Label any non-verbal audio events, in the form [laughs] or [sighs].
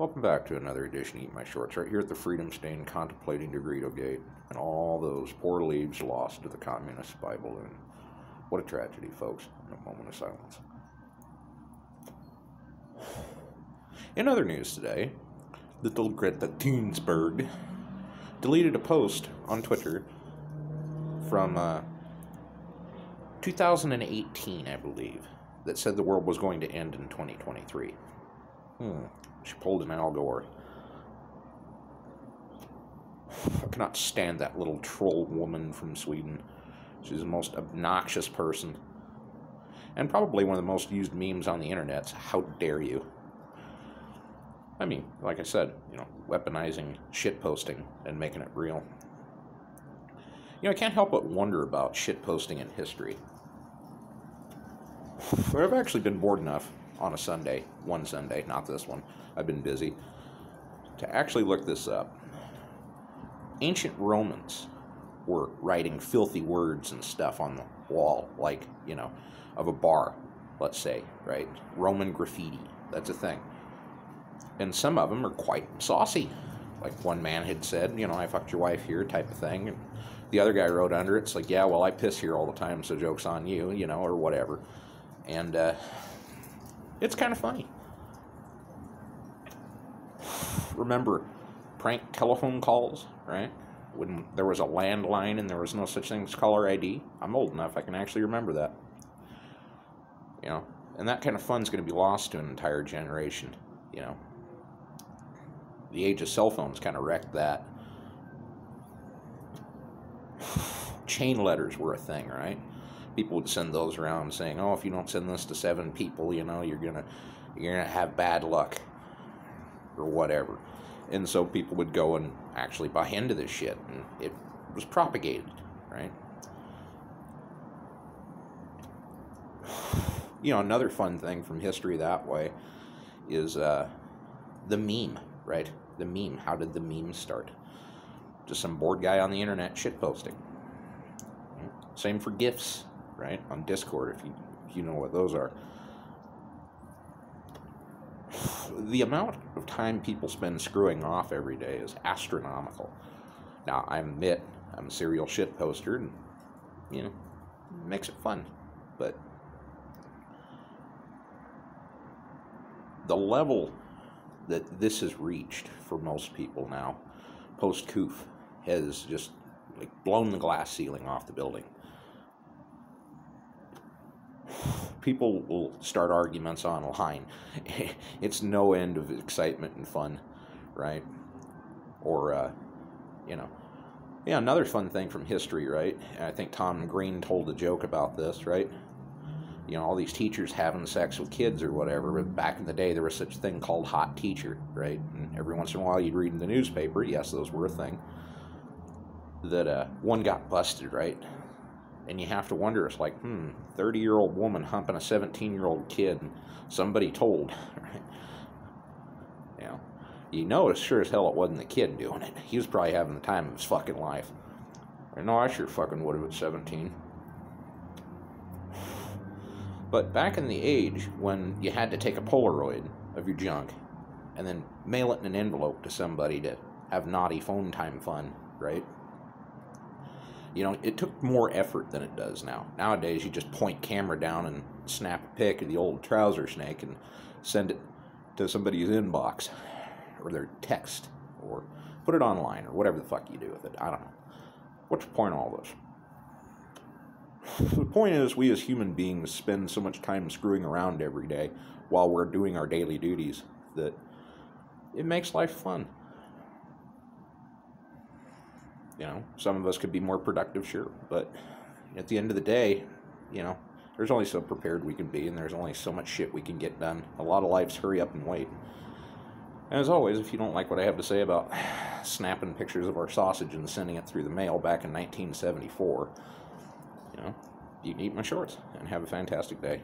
Welcome back to another edition of Eat My Shorts, right here at the Freedom Stand contemplating Degrado Gate and all those poor leaves lost to the Communist Bible. balloon. what a tragedy, folks. In a moment of silence. In other news today, the little Greta Thunberg deleted a post on Twitter from uh, 2018, I believe, that said the world was going to end in 2023. Hmm. She pulled an Al Gore. I cannot stand that little troll woman from Sweden. She's the most obnoxious person. And probably one of the most used memes on the internet. How dare you? I mean, like I said, you know, weaponizing shit posting and making it real. You know, I can't help but wonder about shit posting in history. [sighs] I've actually been bored enough on a Sunday, one Sunday, not this one, I've been busy, to actually look this up. Ancient Romans were writing filthy words and stuff on the wall, like, you know, of a bar, let's say, right? Roman graffiti, that's a thing. And some of them are quite saucy. Like one man had said, you know, I fucked your wife here, type of thing. And the other guy wrote under it, it's like, yeah, well, I piss here all the time, so joke's on you, you know, or whatever. And uh, it's kind of funny. Remember prank telephone calls, right? When there was a landline and there was no such thing as caller ID. I'm old enough, I can actually remember that. You know, and that kind of fun's going to be lost to an entire generation, you know. The age of cell phones kind of wrecked that. [sighs] Chain letters were a thing, right? People would send those around saying, "Oh, if you don't send this to seven people, you know, you're gonna you're gonna have bad luck or whatever." And so people would go and actually buy into this shit, and it was propagated, right? [sighs] You know, another fun thing from history that way is uh, the meme, right? The meme. How did the meme start? Just some bored guy on the internet shit posting. Same for GIFs right? On Discord, if you if you know what those are. The amount of time people spend screwing off every day is astronomical. Now, I admit I'm a serial shit poster, and you know, makes it fun, but the level that this has reached for most people now, post COOF, has just like blown the glass ceiling off the building people will start arguments online. [laughs] it's no end of excitement and fun, right? Or, uh, you know, yeah, another fun thing from history, right? I think Tom Green told a joke about this, right? You know, all these teachers having sex with kids or whatever. But back in the day, there was such a thing called hot teacher, right? And every once in a while, you'd read in the newspaper. Yes, those were a thing. That uh, one got busted, right? And you have to wonder it's like hmm 30 year old woman humping a 17 year old kid and somebody told [laughs] right? You know you know it's sure as hell it wasn't the kid doing it. He was probably having the time of his fucking life. I know I sure fucking would have at 17 but back in the age when you had to take a Polaroid of your junk and then mail it in an envelope to somebody to have naughty phone time fun, right? You know, it took more effort than it does now. Nowadays, you just point camera down and snap a pic of the old trouser snake and send it to somebody's inbox or their text or put it online or whatever the fuck you do with it. I don't know. What's the point of all this? [sighs] The point is, we as human beings spend so much time screwing around every day while we're doing our daily duties that it makes life fun. You know, some of us could be more productive, sure, but at the end of the day, you know, there's only so prepared we can be, and there's only so much shit we can get done. A lot of life's hurry up and wait. As always, if you don't like what I have to say about [sighs] snapping pictures of our sausage and sending it through the mail back in 1974, you know, you can eat my shorts and have a fantastic day.